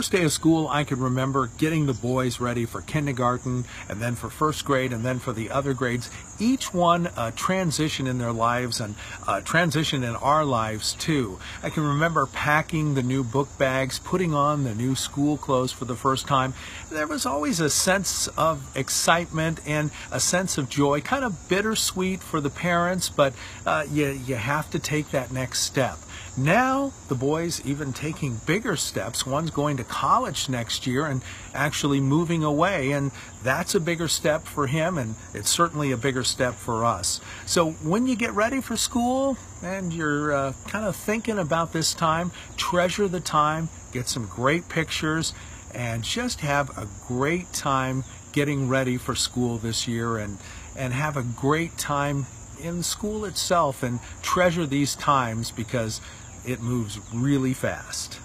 First day of school, I can remember getting the boys ready for kindergarten and then for first grade and then for the other grades. Each one a transition in their lives and a transition in our lives too. I can remember packing the new book bags, putting on the new school clothes for the first time. There was always a sense of excitement and a sense of joy, kind of bittersweet for the parents, but uh, you, you have to take that next step. Now, the boys even taking bigger steps. One's going to college next year and actually moving away, and that's a bigger step for him, and it's certainly a bigger step for us. So, when you get ready for school and you're uh, kind of thinking about this time, treasure the time, get some great pictures, and just have a great time getting ready for school this year and, and have a great time in school itself and treasure these times because it moves really fast.